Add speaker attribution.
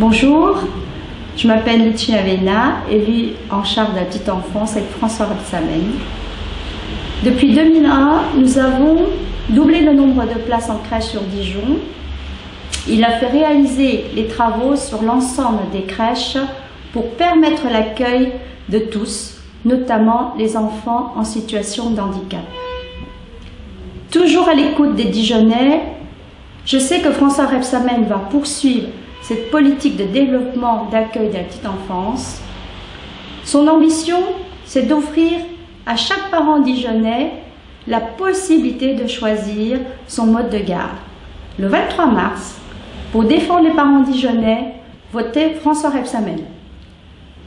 Speaker 1: Bonjour, je m'appelle Lucie Avena, élue en charge de la petite enfance avec François Rebsamen. Depuis 2001, nous avons doublé le nombre de places en crèche sur Dijon. Il a fait réaliser les travaux sur l'ensemble des crèches pour permettre l'accueil de tous, notamment les enfants en situation de handicap. Toujours à l'écoute des Dijonnais, je sais que François Rebsamen va poursuivre cette politique de développement d'accueil de la petite enfance. Son ambition, c'est d'offrir à chaque parent dijonnais la possibilité de choisir son mode de garde. Le 23 mars, pour défendre les parents dijonnais, votez François Rebsamen.